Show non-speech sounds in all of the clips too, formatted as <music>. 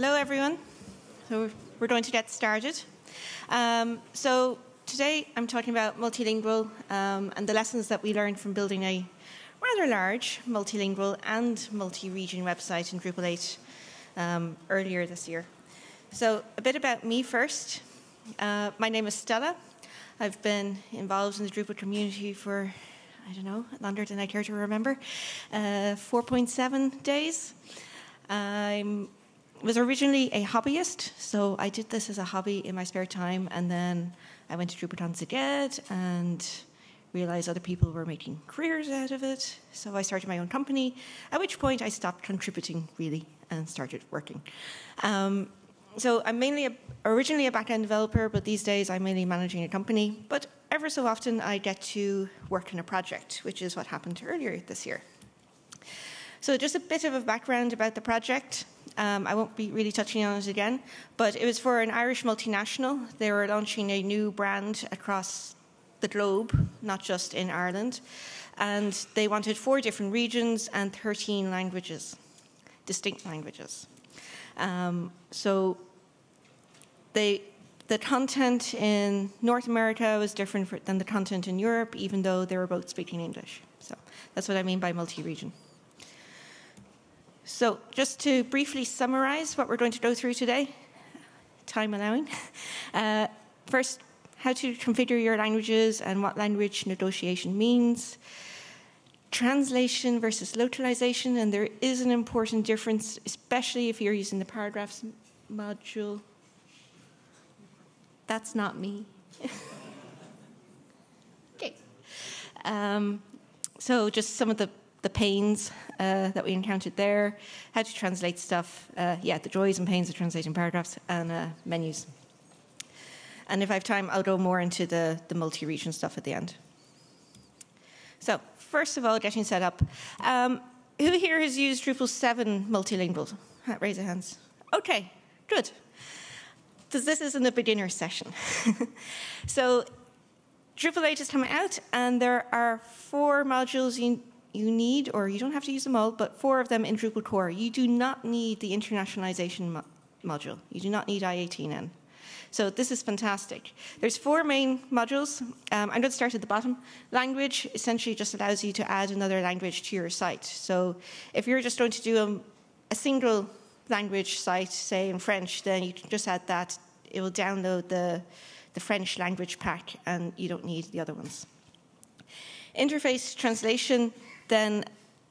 Hello, everyone. So we're going to get started. Um, so today I'm talking about multilingual um, and the lessons that we learned from building a rather large multilingual and multi-region website in Drupal 8 um, earlier this year. So a bit about me first. Uh, my name is Stella. I've been involved in the Drupal community for, I don't know, longer than I care to remember, uh, 4.7 days. I was originally a hobbyist, so I did this as a hobby in my spare time, and then I went to Drupal Szeged and realized other people were making careers out of it. So I started my own company, at which point I stopped contributing really and started working. Um, so I'm mainly a, originally a back-end developer, but these days I'm mainly managing a company. But ever so often I get to work in a project, which is what happened earlier this year. So just a bit of a background about the project. Um, I won't be really touching on it again, but it was for an Irish multinational. They were launching a new brand across the globe, not just in Ireland. And they wanted four different regions and 13 languages, distinct languages. Um, so they, the content in North America was different for, than the content in Europe, even though they were both speaking English. So that's what I mean by multi-region. So just to briefly summarize what we're going to go through today, time allowing. <laughs> Uh, first, how to configure your languages and what language negotiation means. Translation versus localization, and there is an important difference, especially if you're using the paragraphs module. That's not me. <laughs> okay. Um, so just some of the, the pains uh, that we encountered there, how to translate stuff, uh, yeah, the joys and pains of translating paragraphs, and uh, menus. And if I have time, I'll go more into the, the multi-region stuff at the end. So first of all, getting set up. Um, who here has used Drupal 7 multilingual? Raise your hands. Okay, good. Because this isn't a beginner session. <laughs> so Drupal 8 has come out, and there are four modules you, you need, or you don't have to use them all, but four of them in Drupal core. You do not need the internationalization mo module. You do not need I18N. So this is fantastic. There's four main modules. Um, I'm going to start at the bottom. Language essentially just allows you to add another language to your site. So if you're just going to do a, a single language site, say in French, then you can just add that. It will download the, the French language pack and you don't need the other ones. Interface translation then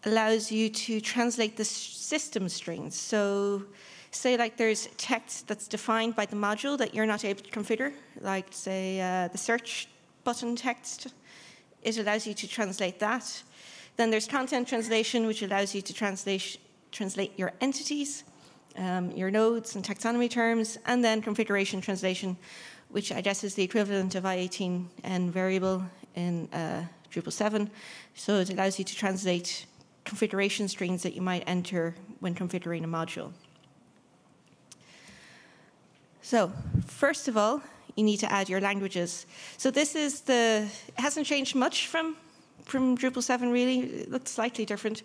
allows you to translate the system strings. So say like there's text that's defined by the module that you're not able to configure, like say uh, the search button text, it allows you to translate that. Then there's content translation, which allows you to translate, translate your entities, um, your nodes and taxonomy terms, and then configuration translation, which I guess is the equivalent of I18N variable in uh, Drupal 7. So it allows you to translate configuration strings that you might enter when configuring a module. So first of all, you need to add your languages. So this is the, it hasn't changed much from, from Drupal 7 really, it looks slightly different,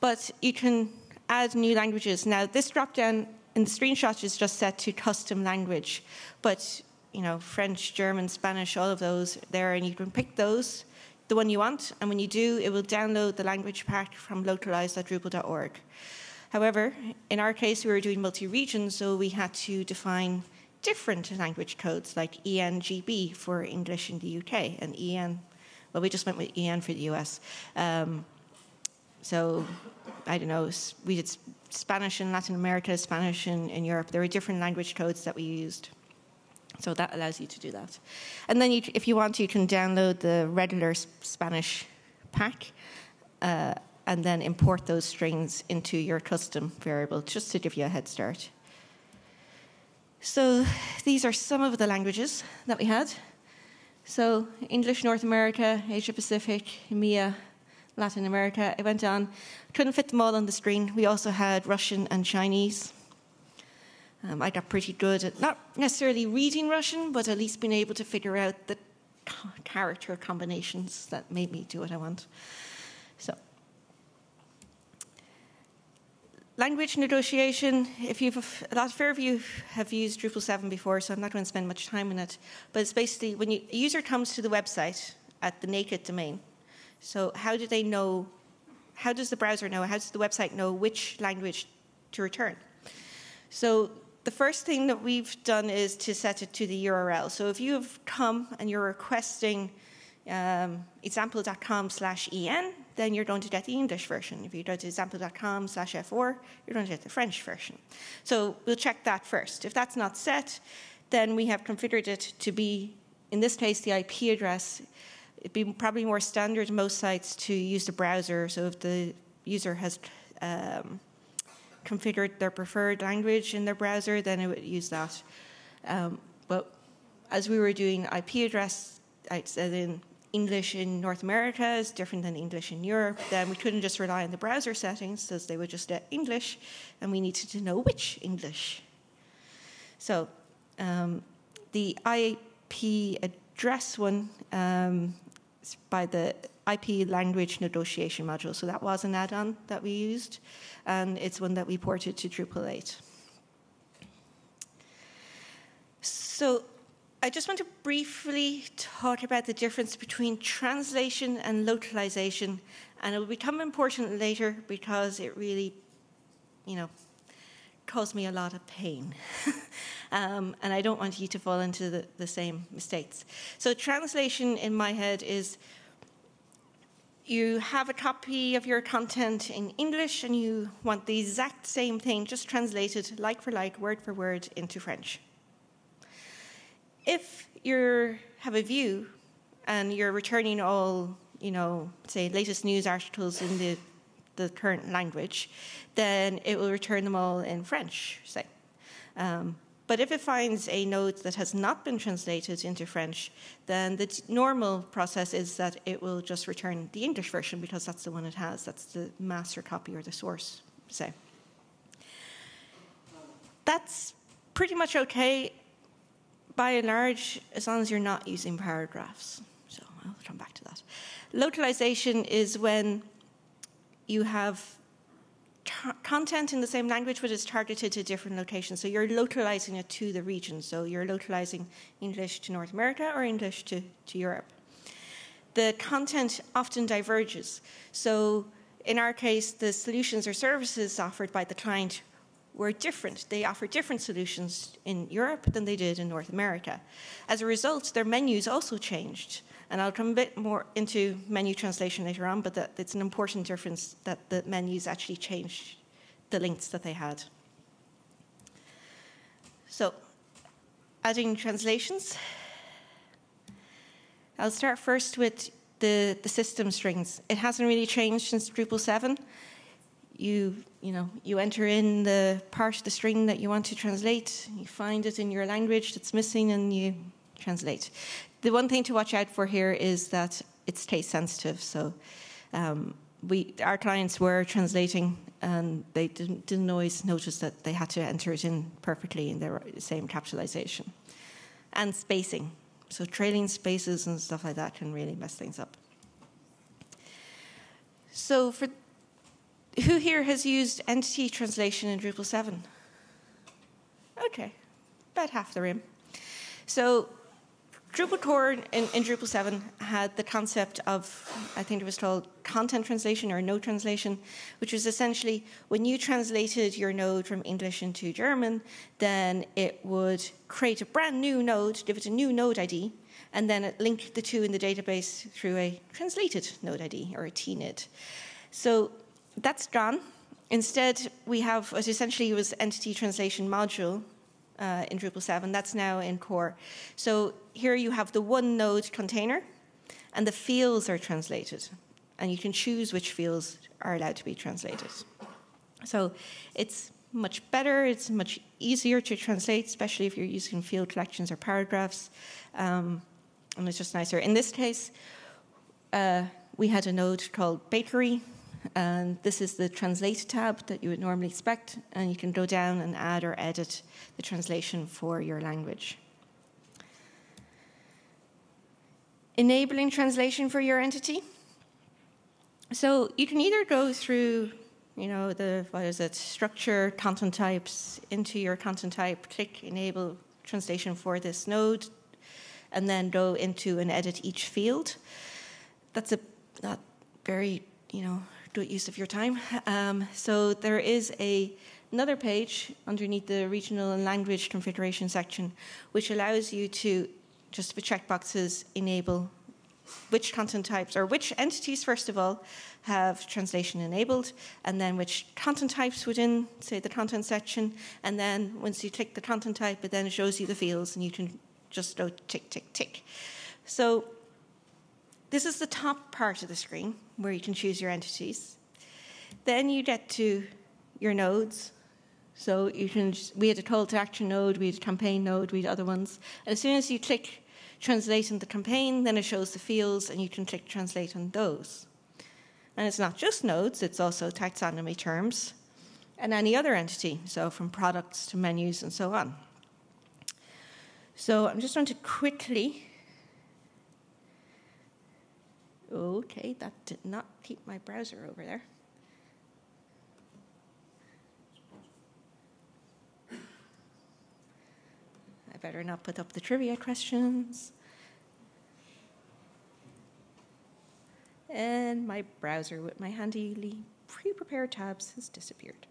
but you can add new languages. Now this drop-down in the screenshot is just set to custom language, but you know, French, German, Spanish, all of those there, and you can pick those, the one you want, and when you do, it will download the language pack from localize.drupal.org. However, in our case, we were doing multi-region, so we had to define different language codes like ENGB for English in the UK and EN, well, we just went with EN for the US. Um, so, I don't know, we did Spanish in Latin America, Spanish in, in Europe. There were different language codes that we used. So that allows you to do that. And then you, if you want, you can download the regular Spanish pack uh, and then import those strings into your custom variable just to give you a head start. So these are some of the languages that we had. So English, North America, Asia Pacific, EMEA, Latin America. It went on. Couldn't fit them all on the screen. We also had Russian and Chinese. Um, I got pretty good at not necessarily reading Russian, but at least being able to figure out the character combinations that made me do what I want. So language negotiation, if you've, a lot of you have used Drupal 7 before, so I'm not going to spend much time on it, but it's basically when you, a user comes to the website at the naked domain, so how do they know, how does the browser know, how does the website know which language to return? So the first thing that we've done is to set it to the URL. So if you have come and you're requesting um, example.com slash en, then you're going to get the English version. If you go to example.com slash fr, you're going to get the French version. So we'll check that first. If that's not set, then we have configured it to be, in this case, the IP address. It'd be probably more standard most sites to use the browser. So if the user has um, configured their preferred language in their browser, then it would use that. Um, but as we were doing IP address, I said in English in North America is different than English in Europe, then we couldn't just rely on the browser settings as they would just get English, and we needed to know which English. So um, the IP address one um, by the IP language negotiation module. So that was an add-on that we used, and it's one that we ported to Drupal 8. So I just want to briefly talk about the difference between translation and localization, and it will become important later because it really, you know, caused me a lot of pain. <laughs> um, and I don't want you to fall into the, the same mistakes. So, translation in my head is you have a copy of your content in English and you want the exact same thing, just translated like for like, word for word, into French if you have a view and you're returning all, you know, say latest news articles in the the current language, then it will return them all in French, say. Um, but if it finds a node that has not been translated into French, then the normal process is that it will just return the English version because that's the one it has. That's the master copy or the source, say. That's pretty much okay by and large, as long as you're not using paragraphs. So I'll come back to that. Localization is when you have content in the same language, but it's targeted to different locations. So you're localizing it to the region. So you're localizing English to North America or English to, to Europe. The content often diverges. So in our case, the solutions or services offered by the client were different. They offered different solutions in Europe than they did in North America. As a result, their menus also changed. And I'll come a bit more into menu translation later on, but that, it's an important difference that the menus actually changed the links that they had. So, adding translations. I'll start first with the, the system strings. It hasn't really changed since Drupal 7 you you know you enter in the part of the string that you want to translate you find it in your language that's missing and you translate the one thing to watch out for here is that it's case sensitive so um, we our clients were translating and they didn't, didn't always notice that they had to enter it in perfectly in the same capitalization and spacing so trailing spaces and stuff like that can really mess things up so for who here has used entity translation in Drupal 7? Okay, about half the room. So Drupal core in, in, Drupal 7 had the concept of, I think it was called content translation or node translation, which was essentially when you translated your node from English into German, then it would create a brand new node, give it a new node ID, and then it linked the two in the database through a translated node ID or a TNID. So that's gone. Instead, we have what essentially was entity translation module uh, in Drupal 7. That's now in core. So here you have the one node container, and the fields are translated. And you can choose which fields are allowed to be translated. So it's much better, it's much easier to translate, especially if you're using field collections or paragraphs. Um, and it's just nicer. In this case, uh, we had a node called bakery and this is the translate tab that you would normally expect, and you can go down and add or edit the translation for your language. Enabling translation for your entity. So you can either go through you know, the, what is it, structure, content types, into your content type, click enable translation for this node, and then go into and edit each field. That's a not very, you know, good use of your time. <laughs> Um, so there is a another page underneath the regional and language configuration section, which allows you to just with checkboxes enable which content types or which entities, first of all, have translation enabled, and then which content types within, say, the content section. And then once you click the content type, it then shows you the fields, and you can just go tick, tick, tick. So this is the top part of the screen where you can choose your entities. Then you get to your nodes. So you can, we had a call to action node, we had a campaign node, we had other ones. And as soon as you click translate in the campaign, then it shows the fields, and you can click translate on those. And it's not just nodes, it's also taxonomy terms and any other entity, so from products to menus and so on. So I'm just going to quickly. Okay, that did not keep my browser over there. I better not put up the trivia questions. And my browser with my handy pre-prepared tabs has disappeared.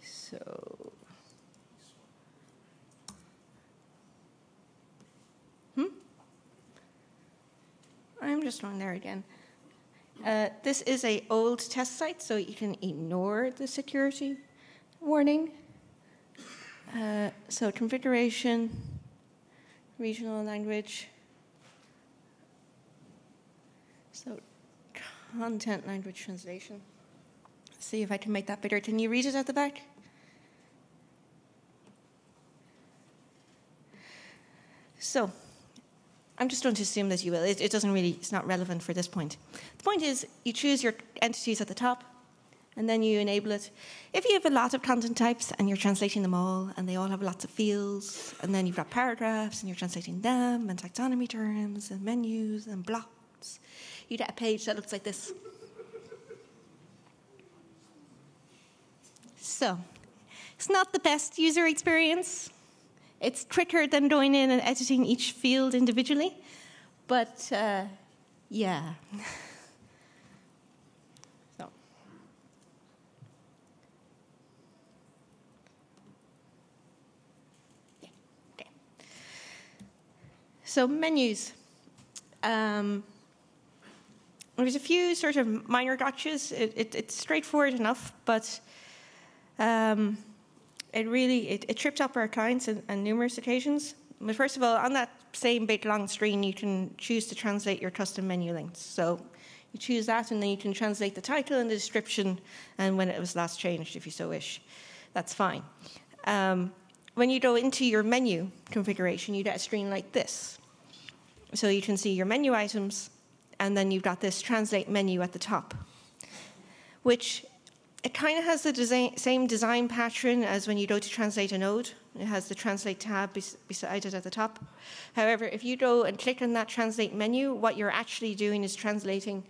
So, hmm? On there again. Uh, this is a old test site, so you can ignore the security warning. Uh, so configuration regional language. So, content language translation. Let's see if I can make that bigger. Can you read it at the back? So, I'm just going to assume that you will. It, it, doesn't really, it's not relevant for this point. The point is, you choose your entities at the top, and then you enable it. If you have a lot of content types and you're translating them all, and they all have lots of fields, and then you've got paragraphs and you're translating them, and taxonomy terms, and menus, and blocks, you get a page that looks like this. So, it's not the best user experience. It's quicker than going in and editing each field individually, but uh, yeah. <laughs> So menus. Um, there's a few sort of minor gotchas. It, it, it's straightforward enough, but um, it really it, it, tripped up our clients on, on, numerous occasions. But first of all, on that same big long screen, you can choose to translate your custom menu links. So you choose that, and then you can translate the title and the description, and when it was last changed, if you so wish. That's fine. Um, when you go into your menu configuration, you get a screen like this. So you can see your menu items, and then you've got this translate menu at the top, which it kind of has the design, same design pattern as when you go to translate a node. It has the translate tab bes beside it at the top. However, if you go and click on that translate menu, what you're actually doing is translating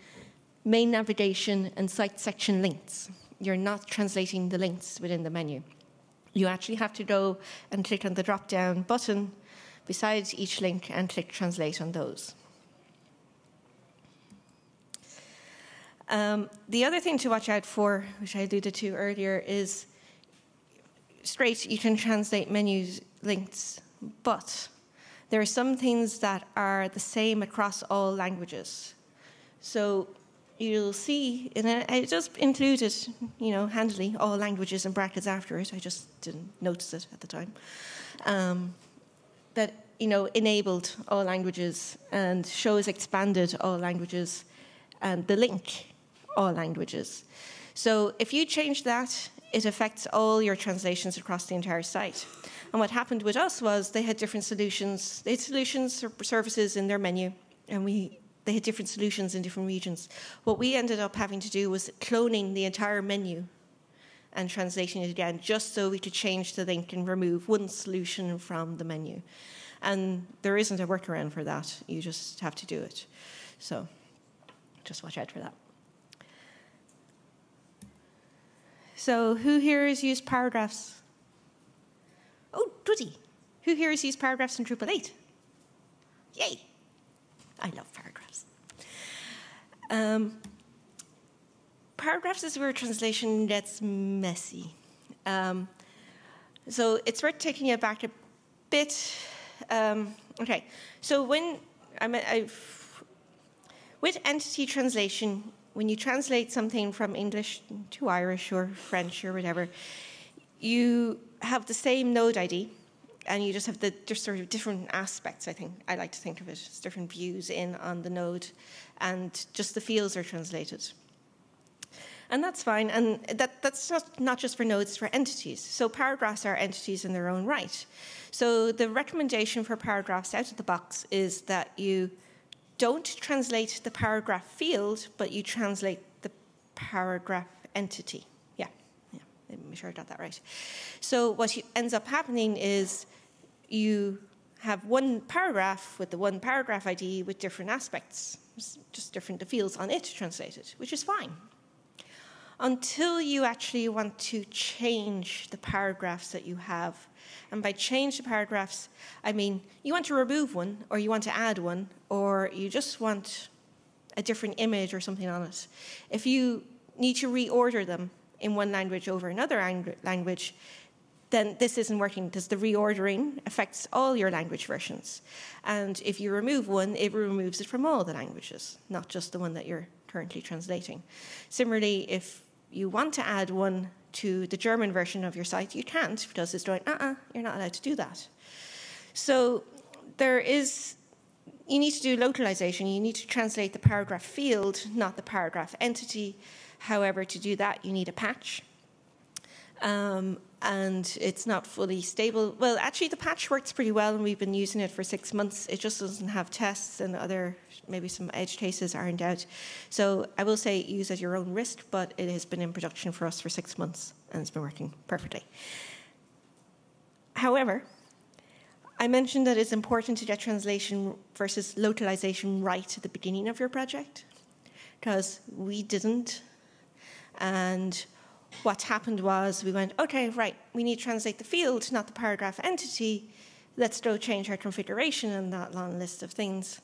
main navigation and site section links. You're not translating the links within the menu. You actually have to go and click on the drop down button besides each link and click translate on those. Um, the other thing to watch out for, which I alluded to earlier, is straight you can translate menus links, but there are some things that are the same across all languages. So you'll see, and I just included, you know, handily all languages in brackets after it. I just didn't notice it at the time. Um, that you know enabled all languages and shows expanded all languages and the link all languages. So if you change that, it affects all your translations across the entire site. And what happened with us was they had different solutions. They had solutions or services in their menu, and we they had different solutions in different regions. What we ended up having to do was cloning the entire menu and translating it again, just so we could change the link and remove one solution from the menu. And there isn't a workaround for that. You just have to do it. So, just watch out for that. So, who here has used paragraphs? Oh, Duddy. Who here has used paragraphs in Drupal 8? Yay! I love paragraphs. Um, paragraphs is where translation gets messy. Um, so it's worth taking it back a bit. Um, okay, so when I mean, with entity translation, when you translate something from English to Irish or French or whatever, you have the same node ID, and you just have the just sort of different aspects. I think I like to think of it as different views in on the node, and just the fields are translated. And that's fine, and that, that's not, not just for nodes, for entities. So paragraphs are entities in their own right. So the recommendation for paragraphs out of the box is that you don't translate the paragraph field, but you translate the paragraph entity. Yeah, yeah, I'm sure I got that right. So what ends up happening is you have one paragraph with the one paragraph ID with different aspects, just different fields on it translated, which is fine. Until you actually want to change the paragraphs that you have. And by change the paragraphs, I mean you want to remove one, or you want to add one, or you just want a different image or something on it. If you need to reorder them in one language over another language, then this isn't working because the reordering affects all your language versions. And if you remove one, it removes it from all the languages, not just the one that you're currently translating. Similarly, if you want to add one to the German version of your site, you can't because it's going, uh uh-uh, uh, you are not allowed to do that. So there is, you need to do localization. You need to translate the paragraph field, not the paragraph entity. However, to do that, you need a patch. Um, and it's not fully stable. Well, actually, the patch works pretty well, and we've been using it for six months. It just doesn't have tests, and other maybe some edge cases aren't out. So I will say use at your own risk, but it has been in production for us for six months, and it's been working perfectly. However, I mentioned that it's important to get translation versus localization right at the beginning of your project, because we didn't, and what happened was we went, okay, right, we need to translate the field, not the paragraph entity. Let's go change our configuration and that long list of things.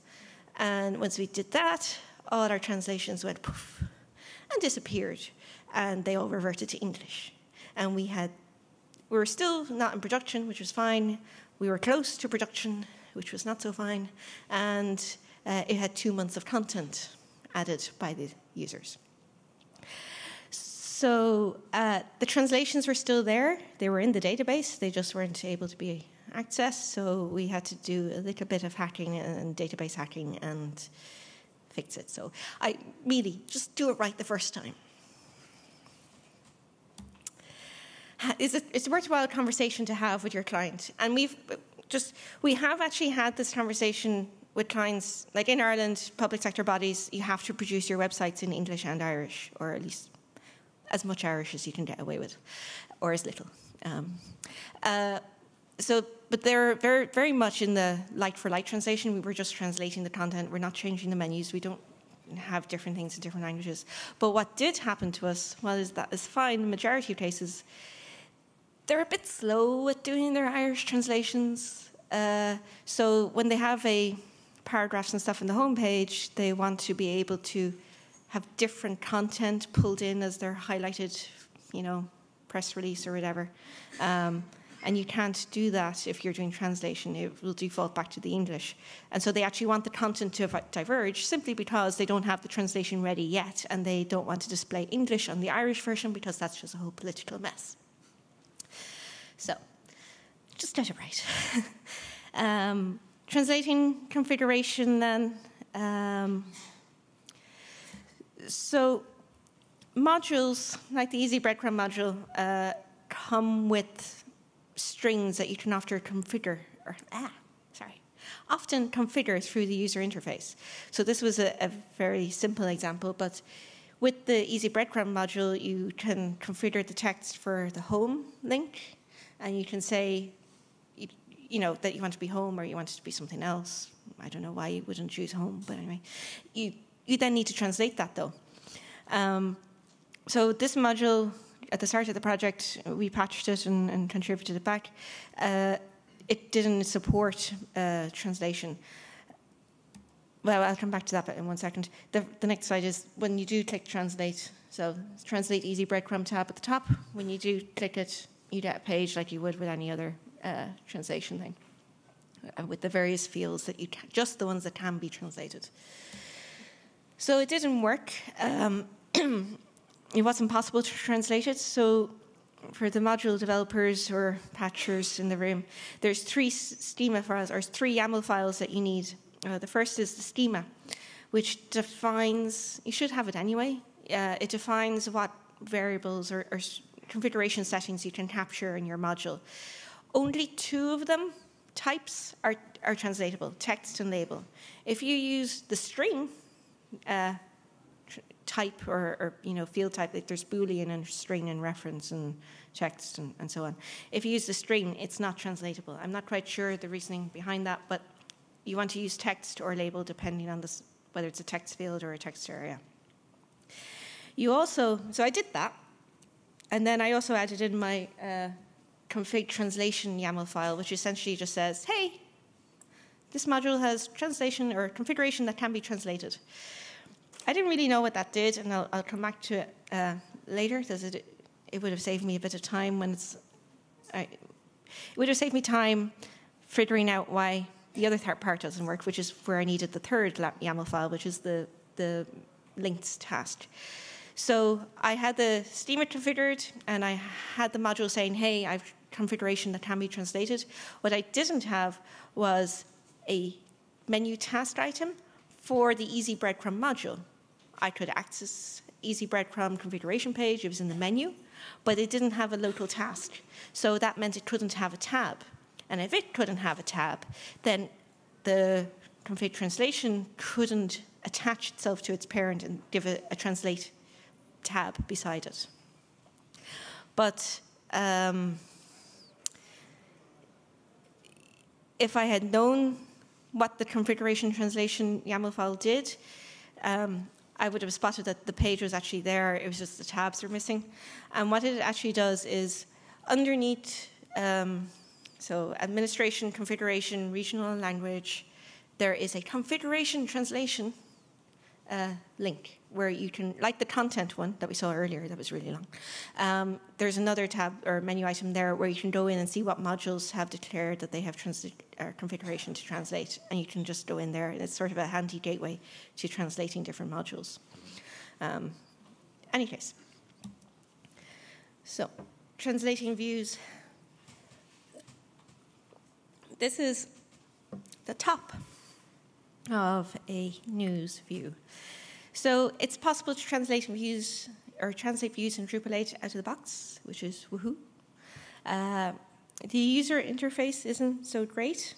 And once we did that, all our translations went poof and disappeared, and they all reverted to English. And we had, we were still not in production, which was fine. We were close to production, which was not so fine, and uh, it had two months of content added by the users. So uh, the translations were still there. They were in the database. They just weren't able to be accessed. So we had to do a little bit of hacking and database hacking and fix it. So I really just do it right the first time. It's a, it's a worthwhile conversation to have with your client, and we've just we have actually had this conversation with clients. Like in Ireland, public sector bodies, you have to produce your websites in English and Irish, or at least as much Irish as you can get away with, or as little. Um, uh, so, but they're very, very much in the like for like translation. We were just translating the content. We're not changing the menus. We don't have different things in different languages. But what did happen to us, well, is that is fine. The majority of cases, they're a bit slow at doing their Irish translations. Uh, so when they have a paragraphs and stuff on the homepage, they want to be able to have different content pulled in as they're highlighted, you know, press release or whatever. Um, and you can't do that if you're doing translation. It will default back to the English. And so they actually want the content to diverge simply because they don't have the translation ready yet and they don't want to display English on the Irish version because that's just a whole political mess. So, just get it right. <laughs> um, translating configuration then. Um, so modules, like the Easy Breadcrumb module, uh, come with strings that you can often configure, or, ah, sorry, often configure through the user interface. So this was a, a very simple example, but with the Easy Breadcrumb module, you can configure the text for the home link, and you can say, you, you know, that you want to be home or you want it to be something else. I don't know why you wouldn't choose home, but anyway, you you then need to translate that though. Um, so this module, at the start of the project, we patched it and, and contributed it back. Uh, it didn't support uh, translation. Well, I'll come back to that in one second. The, the next slide is when you do click translate, so translate easy breadcrumb tab at the top. When you do click it, you get a page like you would with any other uh, translation thing, uh, with the various fields that you can, just the ones that can be translated. So it didn't work. Um, <clears throat> it wasn't possible to translate it. So for the module developers or patchers in the room, there's three schema files or three YAML files that you need. Uh, the first is the schema, which defines, you should have it anyway, uh, it defines what variables or, or configuration settings you can capture in your module. Only two of them types are, are translatable, text and label. If you use the string uh, type or, or, you know field type, like there's Boolean and string and reference and text and, and so on. If you use the string, it's not translatable. I'm not quite sure the reasoning behind that, but you want to use text or label depending on this, whether it's a text field or a text area. You also, so I did that, and then I also added in my uh, config translation YAML file, which essentially just says, hey, this module has translation or configuration that can be translated. I didn't really know what that did, and I'll, I'll come back to it uh, later, because it, it would have saved me a bit of time when it's. I, it would have saved me time figuring out why the other part doesn't work, which is where I needed the third YAML file, which is the, the links task. So I had the schema configured and I had the module saying, hey, I've configuration that can be translated. What I didn't have was a menu task item for the Easy Breadcrumb module. I could access Easy Breadcrumb configuration page, it was in the menu, but it didn't have a local task. So that meant it couldn't have a tab. And if it couldn't have a tab, then the config translation couldn't attach itself to its parent and give a, a translate tab beside it. But um, if I had known what the configuration translation YAML file did, um, I would have spotted that the page was actually there. It was just the tabs were missing. And what it actually does is underneath, um, so administration, configuration, regional language, there is a configuration translation uh, link where you can, like the content one that we saw earlier, that was really long. Um, there's another tab or menu item there where you can go in and see what modules have declared that they have uh, configuration to translate, and you can just go in there, and it's sort of a handy gateway to translating different modules. Um, any case, so translating views. This is the top of a news view. So it's possible to translate views or translate views in Drupal 8 out of the box, which is woohoo. Uh, the user interface isn't so great,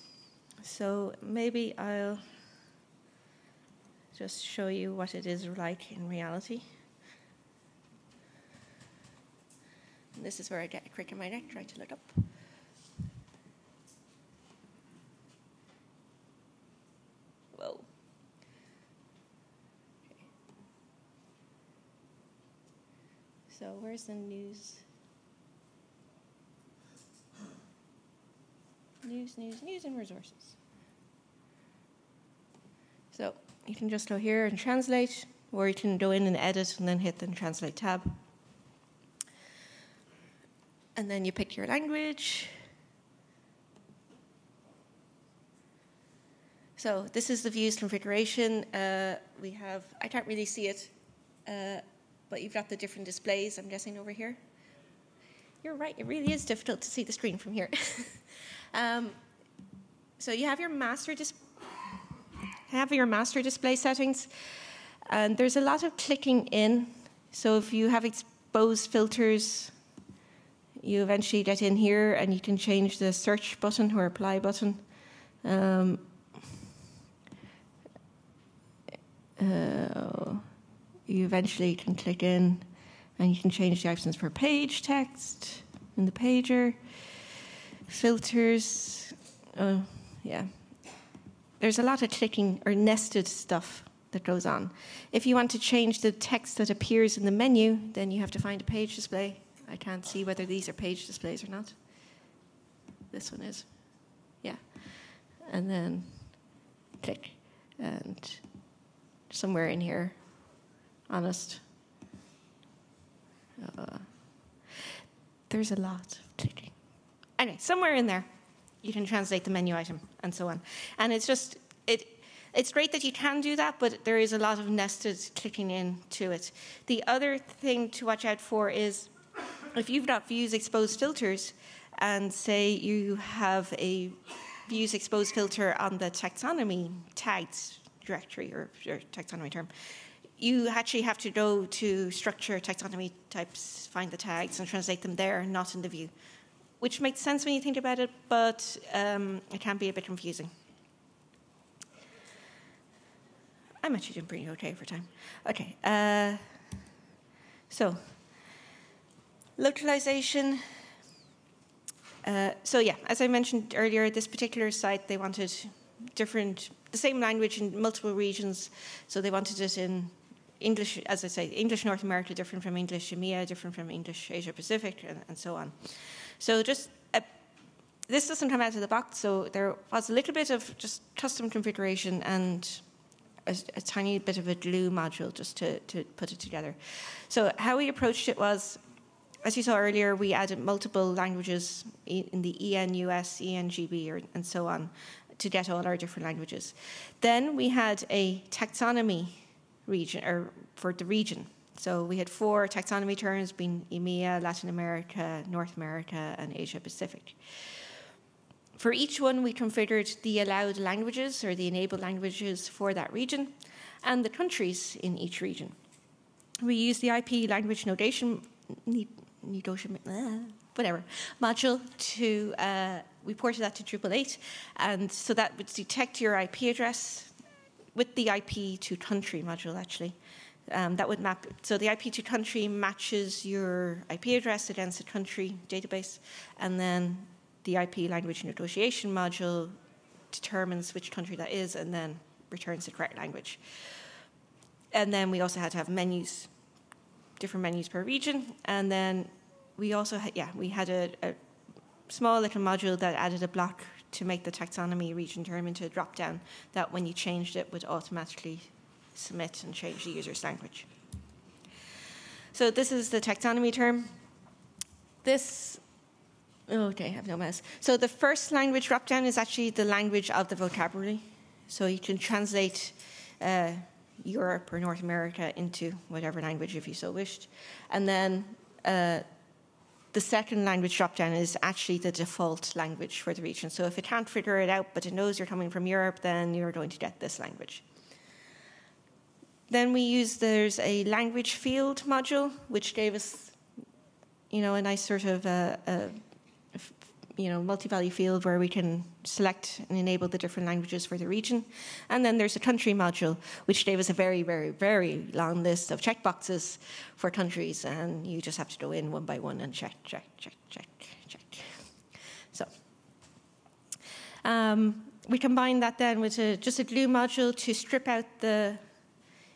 so maybe I'll just show you what it is like in reality. And this is where I get a crick in my neck trying to look up. So where's the news? News, news, news and resources. So you can just go here and translate, or you can go in and edit and then hit the translate tab. And then you pick your language. So this is the views configuration. Uh, we have, I can't really see it. Uh, but you've got the different displays, I'm guessing, over here. You're right, it really is difficult to see the screen from here. <laughs> um, so you have your master display have your master display settings, and there's a lot of clicking in. So if you have exposed filters, you eventually get in here and you can change the search button or apply button. Um, uh, you eventually can click in and you can change the options for page text in the pager, filters. Uh, yeah. There's a lot of clicking or nested stuff that goes on. If you want to change the text that appears in the menu, then you have to find a page display. I can't see whether these are page displays or not. This one is. Yeah. And then click. And somewhere in here, honest. Uh, there's a lot of clicking. Anyway, somewhere in there, you can translate the menu item and so on. And it's just, it, it's great that you can do that, but there is a lot of nested clicking into it. The other thing to watch out for is if you've got views exposed filters, and say you have a views exposed filter on the taxonomy tags directory or, or taxonomy term, you actually have to go to structure taxonomy types, find the tags, and translate them there, not in the view, which makes sense when you think about it, but um, it can be a bit confusing. I'm actually doing pretty okay for time. Okay, uh, so localization. Uh, so yeah, as I mentioned earlier, this particular site they wanted different, the same language in multiple regions. So they wanted it in English, as I say, English North America different from English EMEA, different from English Asia Pacific, and, and so on. So just uh, this doesn't come out of the box. So there was a little bit of just custom configuration and a, a, tiny bit of a glue module just to, to put it together. So how we approached it was, as you saw earlier, we added multiple languages in the ENUS, ENGB, and so on to get all our different languages. Then we had a taxonomy region, or for the region. So we had four taxonomy terms being EMEA, Latin America, North America, and Asia Pacific. For each one, we configured the allowed languages or the enabled languages for that region and the countries in each region. We used the IP language negotiation, uh, whatever, module to, uh, we ported that to Drupal 8, and so that would detect your IP address with the IP to country module actually. Um, that would map, so the IP to country matches your IP address against a country database, and then the IP language negotiation module determines which country that is and then returns the correct language. And then we also had to have menus, different menus per region. And then we also had, yeah, we had a, a small little module that added a block to make the taxonomy region term into a drop down that when you changed it would automatically submit and change the user's language. So this is the taxonomy term. This Okay, I have no mouse. So the first language dropdown is actually the language of the vocabulary. So you can translate uh, Europe or North America into whatever language if you so wished. And then uh, the second language dropdown is actually the default language for the region. So if it can't figure it out, but it knows you're coming from Europe, then you're going to get this language. Then we use there's a language field module, which gave us, you know, a nice sort of uh, you know, multi-value field where we can select and enable the different languages for the region. And then there's a country module, which gave us a very, very, very long list of checkboxes for countries, and you just have to go in one by one and check, check, check, check, check. So um, we combine that then with a, just a glue module to strip out the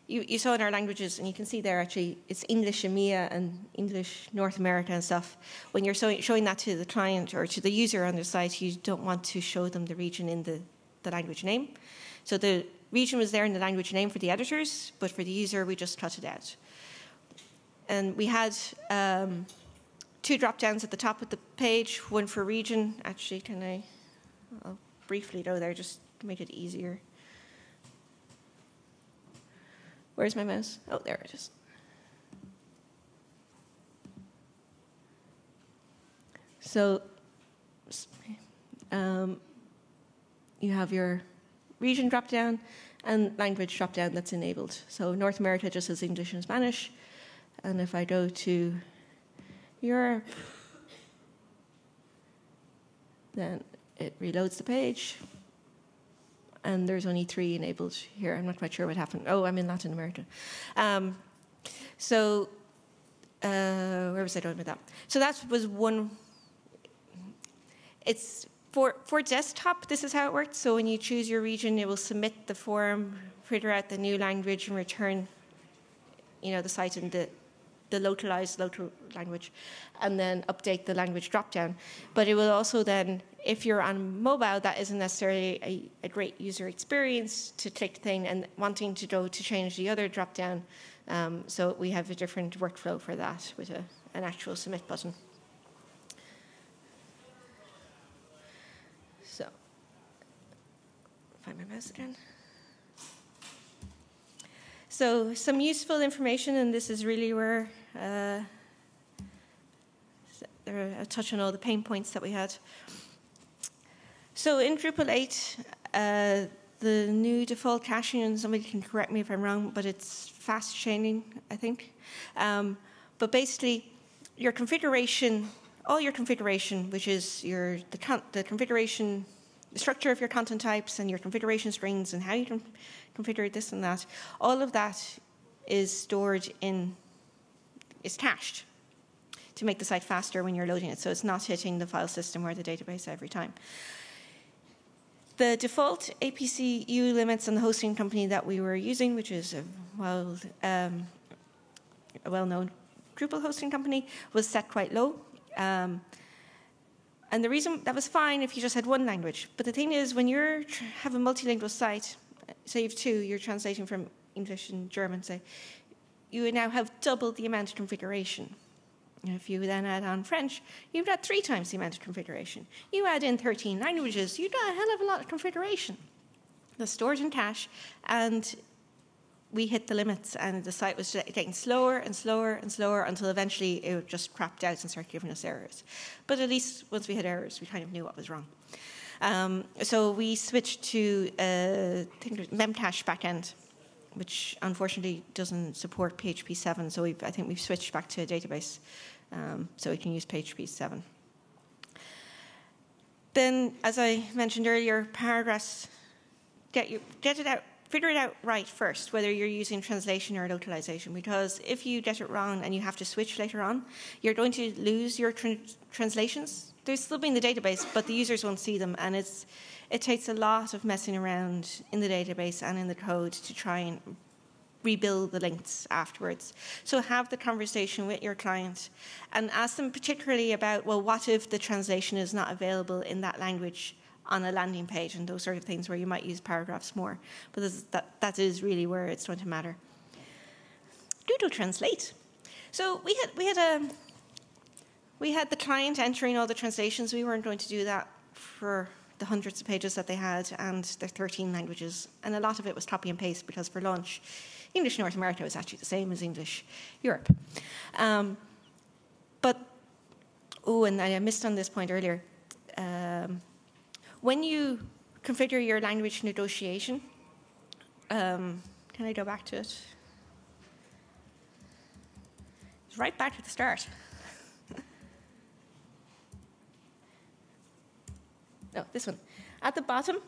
you, you, saw in our languages, and you can see there actually it's English EMEA and English North America and stuff. When you're showing that to the client or to the user on the site, you don't want to show them the region in the, the language name. So the region was there in the language name for the editors, but for the user, we just cut it out. And we had um, two drop downs at the top of the page, one for region. Actually, can I? I'll briefly go there just to make it easier. Where's my mouse? Oh, there it is. So um, you have your region drop down and language drop down that's enabled. So North America just has English and Spanish. And if I go to Europe, then it reloads the page and there's only three enabled here. I'm not quite sure what happened. Oh, I'm in Latin America. Um, so, uh, where was I going with that? So that was one. It's for for desktop. This is how it works. So when you choose your region, it will submit the form figure out the new language and return, you know, the site in the the localized local language, and then update the language dropdown. But it will also then, if you're on mobile, that isn't necessarily a, a great user experience to click thing and wanting to go to change the other dropdown. Um, so we have a different workflow for that with a, an actual submit button. So, find my mouse again. So some useful information, and this is really where uh, a touch on all the pain points that we had. So in Drupal 8, uh, the new default caching, and somebody can correct me if I'm wrong, but it's fast chaining, I think. Um, but basically, your configuration, all your configuration, which is your the, the configuration, the structure of your content types and your configuration strings and how you can configure this and that, all of that is stored in, is cached to make the site faster when you're loading it. So it's not hitting the file system or the database every time. The default APCu limits on the hosting company that we were using, which is a well um, a well-known Drupal hosting company, was set quite low. Um, and the reason that was fine if you just had one language. But the thing is, when you have a multilingual site, say you have two, you're translating from English and German, say, you would now have double the amount of configuration. If you then add on French, you've got three times the amount of configuration. You add in 13 languages, you've got a hell of a lot of configuration. The stored in cache, and we hit the limits, and the site was getting slower and slower and slower until eventually it just crapped out and started giving us errors. But at least once we had errors, we kind of knew what was wrong. Um, so we switched to uh, Memcache backend, which unfortunately doesn't support PHP 7. So I think we've switched back to a database um, so we can use PHP 7. Then, as I mentioned earlier, paragraphs, get, you, get it out, figure it out right first, whether you're using translation or localization, because if you get it wrong and you have to switch later on, you're going to lose your tra translations. They'll still be in the database, but the users won't see them, and it's, it takes a lot of messing around in the database and in the code to try and rebuild the links afterwards. So have the conversation with your client and ask them particularly about, well, what if the translation is not available in that language on a landing page and those sort of things where you might use paragraphs more. But that, that is really where it's going to matter. Doodle translate. So we had, we had a, we had the client entering all the translations. We weren't going to do that for the hundreds of pages that they had and their 13 languages. And a lot of it was copy and paste because for launch, English North America was actually the same as English Europe. Um, but, oh, and I missed on this point earlier. Um, when you configure your language negotiation, um, can I go back to it? It's right back to the start. No, this one. At the bottom,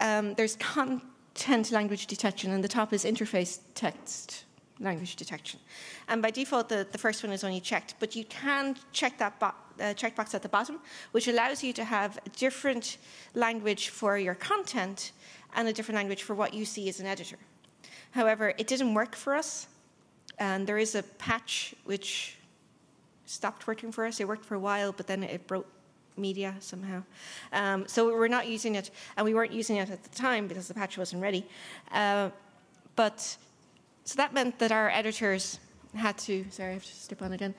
um, there's content language detection, and the top is interface text language detection. And by default, the, the first one is only checked, but you can check that bo uh, checkbox at the bottom, which allows you to have a different language for your content and a different language for what you see as an editor. However, it didn't work for us, and there is a patch which stopped working for us. It worked for a while, but then it broke media somehow. Um, so we were not using it, and we weren't using it at the time because the patch wasn't ready. Uh, but so that meant that our editors had to. Sorry, I have to step on again.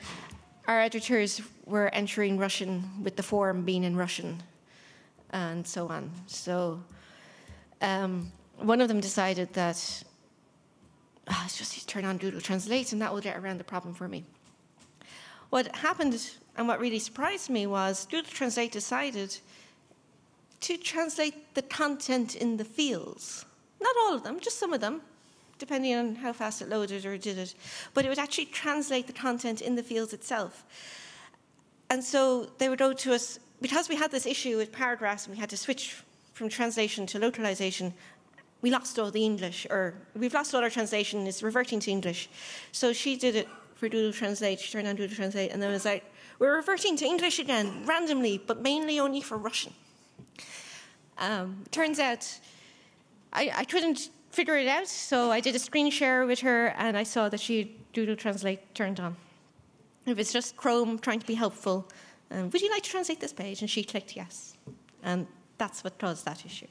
Our editors were entering Russian with the form being in Russian, and so on. So um, one of them decided that oh, it's just turn on Google Translate, and that will get around the problem for me. What happened and what really surprised me was Google Translate decided to translate the content in the fields. Not all of them, just some of them, depending on how fast it loaded or did it. But it would actually translate the content in the fields itself. And so they would go to us, because we had this issue with paragraphs and we had to switch from translation to localization, we lost all the English, or we've lost all our translation, it's reverting to English. So she did it for Doodle Translate, she turned on Doodle Translate, and then was like, we're reverting to English again, randomly, but mainly only for Russian. Um, turns out I, I, couldn't figure it out. So I did a screen share with her, and I saw that she had Doodle Translate turned on. It was just Chrome trying to be helpful. Um, would you like to translate this page? And she clicked yes. And that's what caused that issue.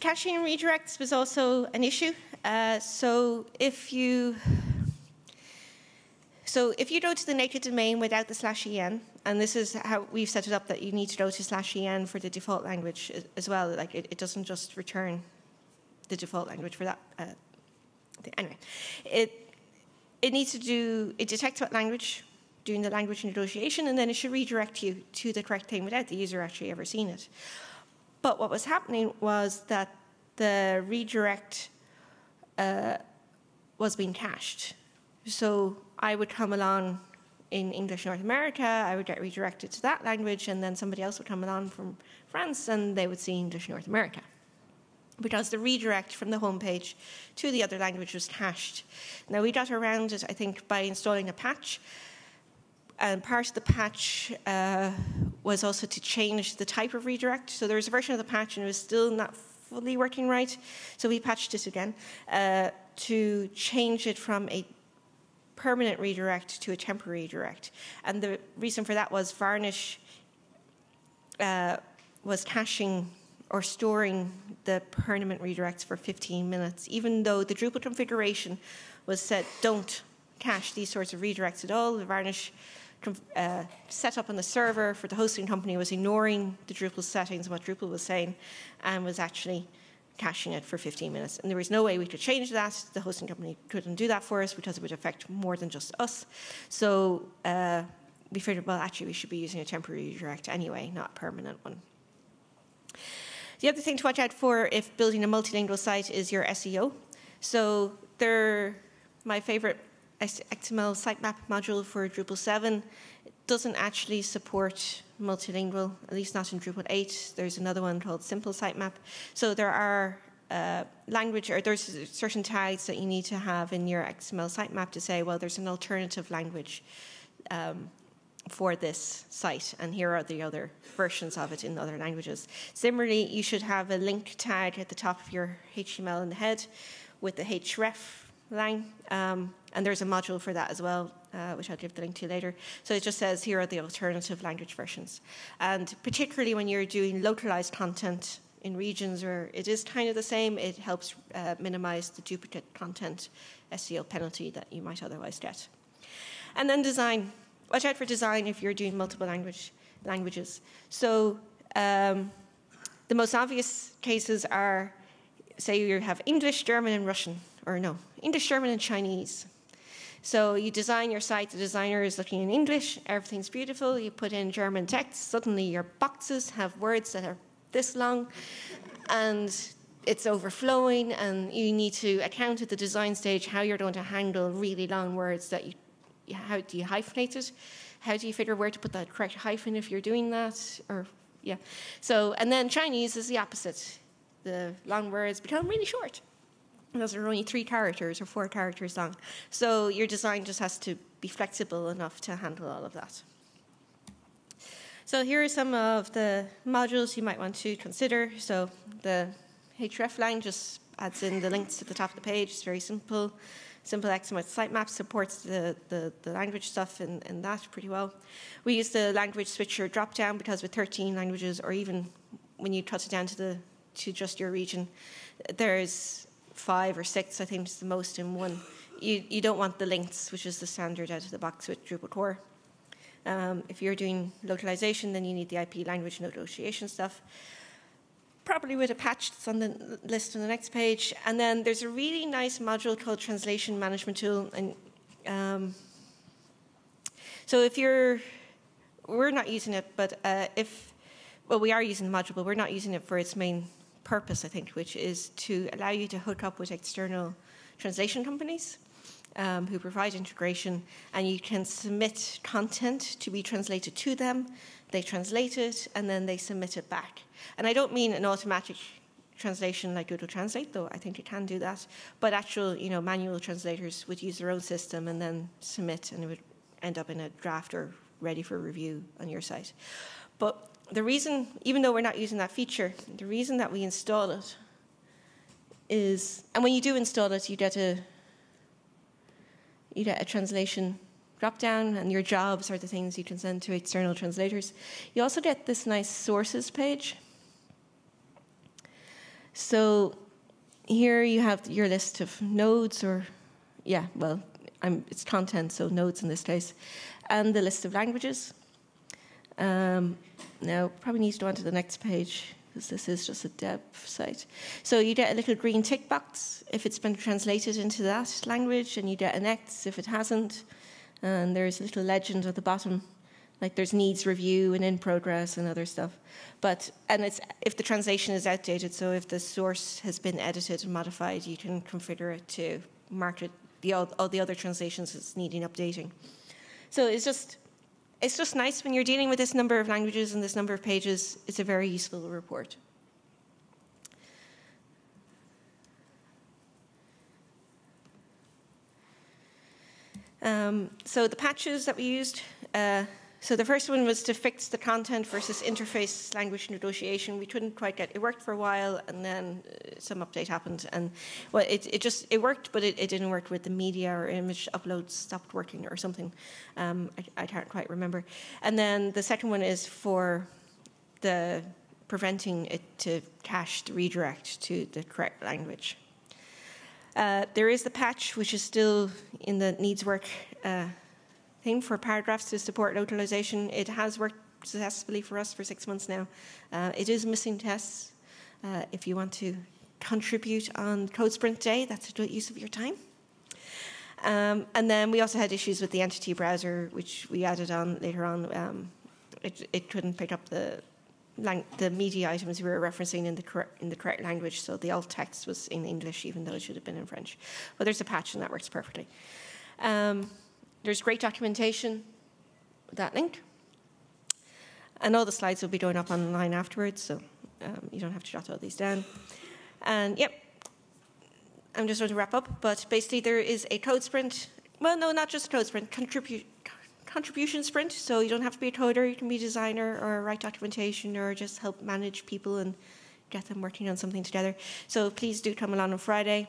Caching redirects was also an issue. Uh, so if you so if you go to the naked domain without the slash en, and this is how we've set it up that you need to go to slash en for the default language as well. Like it, it doesn't just return the default language for that. Uh, anyway, it it needs to do it detects what language doing the language negotiation, and then it should redirect you to the correct thing without the user actually ever seeing it. But what was happening was that the redirect uh, was being cached. So I would come along in English North America, I would get redirected to that language, and then somebody else would come along from France and they would see English North America. Because the redirect from the homepage to the other language was cached. Now, we got around it, I think, by installing a patch. And part of the patch uh, was also to change the type of redirect. So there was a version of the patch and it was still not fully working right. So we patched it again uh, to change it from a permanent redirect to a temporary redirect. And the reason for that was Varnish uh, was caching or storing the permanent redirects for 15 minutes, even though the Drupal configuration was set, don't cache these sorts of redirects at all. The Varnish uh, set up on the server for the hosting company was ignoring the Drupal settings and what Drupal was saying and was actually caching it for 15 minutes. And there was no way we could change that. The hosting company couldn't do that for us because it would affect more than just us. So uh, we figured, well, actually, we should be using a temporary redirect anyway, not a permanent one. The other thing to watch out for if building a multilingual site is your SEO. So my favorite XML sitemap module for Drupal 7 doesn't actually support multilingual, at least not in Drupal 8. There's another one called Simple Sitemap. So there are uh, language, or there's certain tags that you need to have in your XML sitemap to say, well, there's an alternative language um, for this site, and here are the other versions of it in other languages. Similarly, you should have a link tag at the top of your HTML in the head with the href um, and there's a module for that as well uh, which I'll give the link to later. So it just says here are the alternative language versions. And particularly when you're doing localized content in regions where it is kind of the same, it helps uh, minimize the duplicate content SEO penalty that you might otherwise get. And then design. Watch out for design if you're doing multiple language languages. So um, the most obvious cases are, say you have English, German, and Russian, or no, English, German, and Chinese. So you design your site, the designer is looking in English, everything's beautiful, you put in German text, suddenly your boxes have words that are this long, and it's overflowing, and you need to account at the design stage how you're going to handle really long words that you, how do you hyphenate it? How do you figure where to put that correct hyphen if you're doing that? Or yeah. So and then Chinese is the opposite. The long words become really short those are only three characters or four characters long. So your design just has to be flexible enough to handle all of that. So here are some of the modules you might want to consider. So the hreflang just adds in the links to the top of the page. It's very simple. Simple XML sitemap supports the, the, the, language stuff in, in that pretty well. We use the language switcher dropdown because with 13 languages, or even when you cut it down to the to just your region, there's five or six, I think is the most in one. You, you don't want the links, which is the standard out of the box with Drupal core. Um, if you're doing localization, then you need the IP language negotiation stuff. Probably with a patch that's on the list on the next page. And then there's a really nice module called Translation Management Tool. And um, so if you're, we're not using it, but uh, if, well, we are using the module, but we're not using it for its main purpose, I think, which is to allow you to hook up with external translation companies um, who provide integration, and you can submit content to be translated to them. They translate it, and then they submit it back. And I don't mean an automatic translation like Google Translate, though I think it can do that. But actual, you know, manual translators would use their own system and then submit, and it would end up in a draft or ready for review on your site. But the reason, even though we're not using that feature, the reason that we install it is, and when you do install it, you get a you get a translation drop down, and your jobs are the things you can send to external translators. You also get this nice sources page. So here you have your list of nodes, or yeah, well, I'm, it's content, so nodes in this case, and the list of languages. Um, now, probably need to go on to the next page because this is just a dev site. So you get a little green tick box if it's been translated into that language, and you get an X if it hasn't. And there's a little legend at the bottom, like there's needs review and in progress and other stuff. But and it's if the translation is outdated, so if the source has been edited and modified, you can configure it to mark it the all the other translations as needing updating. So it's just it's just nice when you're dealing with this number of languages and this number of pages. It's a very useful report. Um, so the patches that we used, uh, so the first one was to fix the content versus interface language negotiation. We couldn't quite get it worked for a while, and then uh, some update happened, and well, it, it just it worked, but it, it, didn't work with the media or image uploads stopped working or something. Um, I, I can't quite remember. And then the second one is for the preventing it to cache the redirect to the correct language. Uh, there is the patch, which is still in the needs work uh, thing for paragraphs to support localization. It has worked successfully for us for six months now. Uh, it is missing tests. Uh, if you want to contribute on Code Sprint Day, that's a good use of your time. Um, and then we also had issues with the entity browser, which we added on later on. Um, it, it couldn't pick up the the media items we were referencing in the, correct, in the correct language, so the alt text was in English, even though it should have been in French. But there's a patch, and that works perfectly. Um, there's great documentation with that link. And all the slides will be going up online afterwards, so um, you don't have to jot all these down. And yep, I'm just going to wrap up, but basically there is a code sprint. Well, no, not just a code sprint, contribute contribution sprint. So you don't have to be a coder, you can be a designer or write documentation or just help manage people and get them working on something together. So please do come along on Friday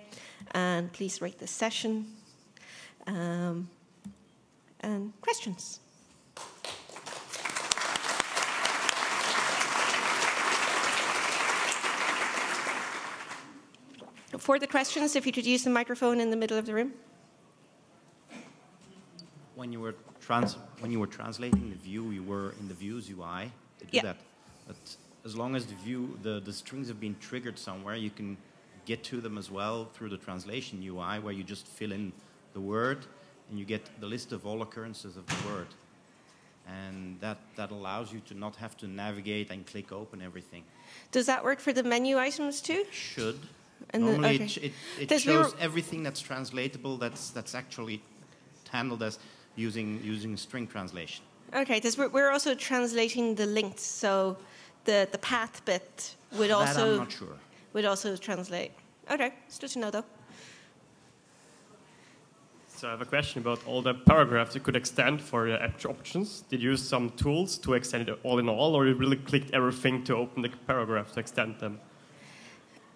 and please rate this session. Um, and questions? For the questions, if you could use the microphone in the middle of the room. When you were trans when you were translating the view, you were in the views UI to do yeah. that. But as long as the view, the, the strings have been triggered somewhere, you can get to them as well through the translation UI, where you just fill in the word and you get the list of all occurrences of the word. And that, that allows you to not have to navigate and click open everything. Does that work for the menu items too? Should. And Normally, the, okay. it, it, it shows everything that's translatable, that's, that's actually handled as using, using string translation. Okay, because we're, we're also translating the links, so the, the path bit would that also I'm not sure. would also translate. Okay, it's good to know though. So I have a question about all the paragraphs you could extend for the options. Did you use some tools to extend it all in all, or you really clicked everything to open the paragraph to extend them?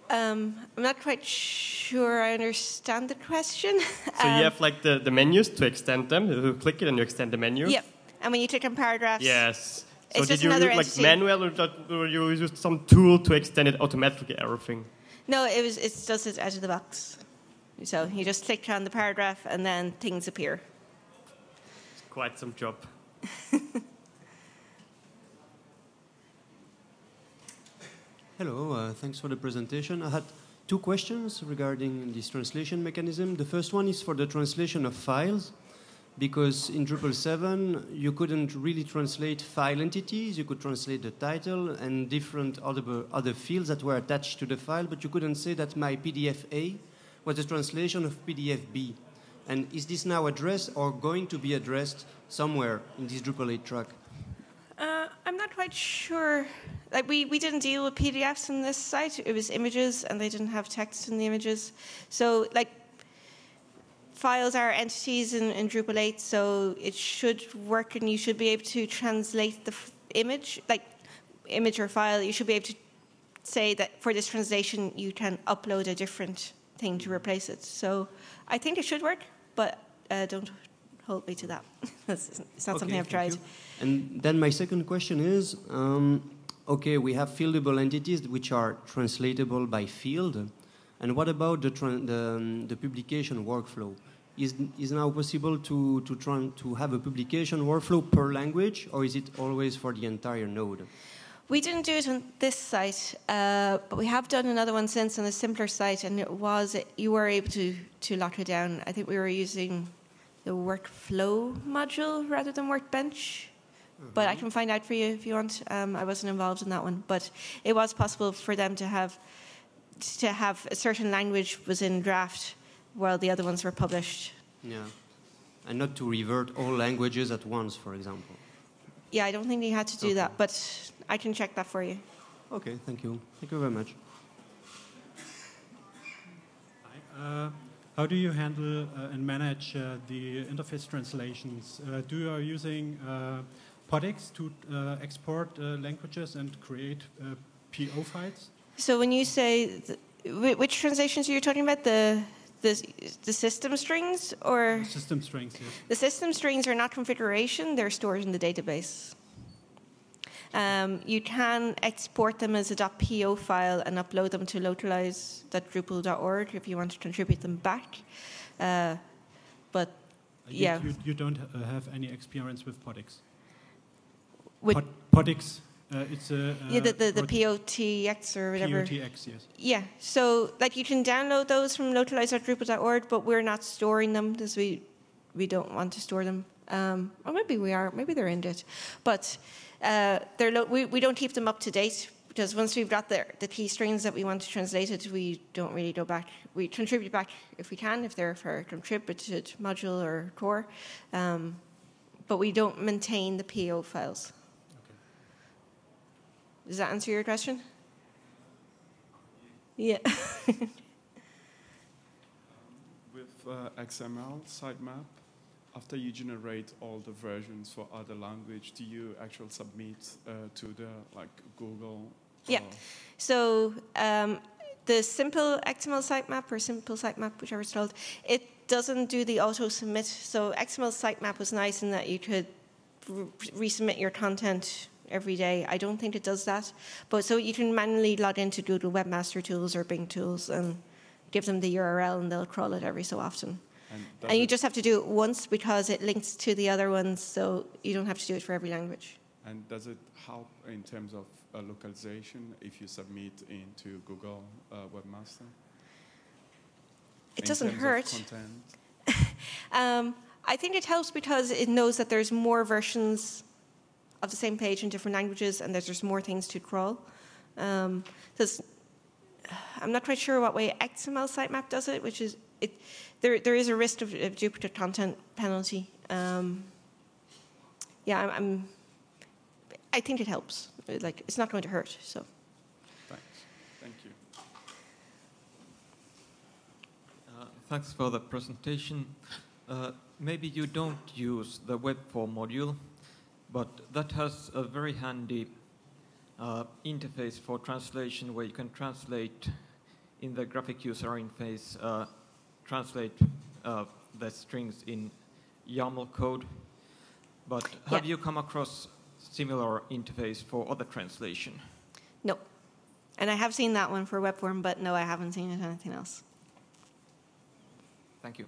Um, I'm not quite sure I understand the question. So <laughs> um, you have like the, the menus to extend them. You click it and you extend the menu. Yep. And when you click on paragraphs. Yes. So did you use like manual or, or you use some tool to extend it automatically everything? No, it was it's does it out of the box. So you just click on the paragraph and then things appear. It's quite some job. <laughs> Hello, uh, thanks for the presentation. I had two questions regarding this translation mechanism. The first one is for the translation of files, because in Drupal 7 you couldn't really translate file entities. You could translate the title and different other, other fields that were attached to the file, but you couldn't say that my PDF A was the translation of PDF B. And is this now addressed or going to be addressed somewhere in this Drupal 8 track? Uh, I'm not quite sure. Like we, we didn't deal with PDFs in this site. It was images, and they didn't have text in the images. So like files are entities in, in Drupal 8, so it should work, and you should be able to translate the image, like image or file. You should be able to say that for this translation you can upload a different thing to replace it. So I think it should work, but uh, don't hold me to that. <laughs> it's not okay, something I've tried. You. And then my second question is um, okay, we have fieldable entities which are translatable by field. And what about the, the, um, the, publication workflow? Is, is now possible to, to, try, to have a publication workflow per language, or is it always for the entire node? We didn't do it on this site, uh, but we have done another one since on a simpler site, and it was you were able to to lock it down. I think we were using the workflow module rather than workbench. Mm-hmm. But I mm-hmm. can find out for you if you want. Um, I wasn't involved in that one, but it was possible for them to have to have a certain language was in draft while the other ones were published. Yeah, and not to revert all languages at once, for example. Yeah, I don't think you had to do okay. that, but I can check that for you. Okay, thank you. Thank you very much. Uh, how do you handle uh, and manage uh, the interface translations? Uh, do you are using uh, POTX to uh, export languages and create PO files? So when you say which translations are you talking about? The the, the system strings or system strings? Yes. The system strings are not configuration; they're stored in the database. Um, you can export them as a .po file and upload them to localize.drupal.org if you want to contribute them back. Uh, but you, yeah, you, you don't uh, have any experience with POTX. With POTX, uh, it's a uh, yeah, the the, the POTX or whatever. POTX, yes. Yeah, so like you can download those from localize.drupal.org, but we're not storing them because we we don't want to store them. Um, or maybe we are, maybe they're in it, but uh, they're we, we don't keep them up to date because once we've got the, the key strings that we want to translate it, we don't really go back. We contribute back if we can, if they're for a contributed module or core, um, but we don't maintain the PO files. Okay. Does that answer your question? Yeah. <laughs> With uh, XML sitemap, after you generate all the versions for other language, do you actually submit uh, to the like Google? Yeah. So um, the simple XML sitemap or simple sitemap, whichever it's called, it doesn't do the auto submit. So XML sitemap was nice in that you could resubmit your content every day. I don't think it does that. But so you can manually log into Google Webmaster Tools or Bing Tools and give them the URL and they'll crawl it every so often. And, and you just have to do it once because it links to the other ones, so you don't have to do it for every language. And does it help in terms of uh, localization if you submit into Google uh, Webmaster? It in doesn't hurt. <laughs> um, I think it helps because it knows that there's more versions of the same page in different languages, and there's, just more things to crawl. Um, I'm not quite sure what way XML sitemap does it, which is it, there, there is a risk of, of duplicate content penalty. Um, yeah, I'm, I'm, i think it helps. Like, it's not going to hurt. So. Thanks. Thank you. Uh, thanks for the presentation. Uh, maybe you don't use the web form module, but that has a very handy uh, interface for translation where you can translate in the graphic user interface uh, translate uh, the strings in YAML code. But have yeah. you come across similar interface for other translation? No. And I have seen that one for web form, but no, I haven't seen it anything else. Thank you.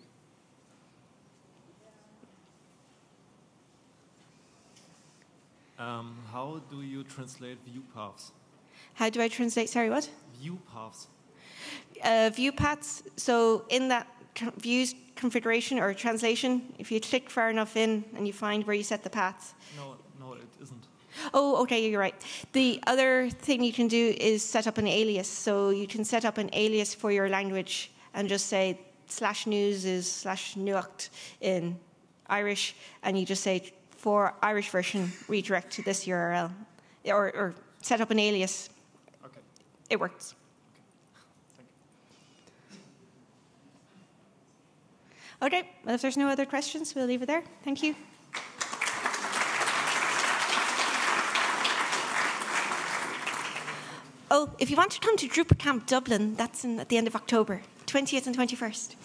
Um, how do you translate view paths? How do I translate, sorry, what? View paths uh, view paths. So in that views configuration or translation, if you click far enough in and you find where you set the paths. No, no, it isn't. Oh, okay, you're right. The other thing you can do is set up an alias. So you can set up an alias for your language and just say slash news is slash nuacht in Irish, and you just say for Irish version redirect to this URL, or, or set up an alias. Okay. It works. Okay, well, if there's no other questions, we'll leave it there. Thank you. Oh, if you want to come to Drupal Camp Dublin, that's in, at the end of October, 20th and 21st.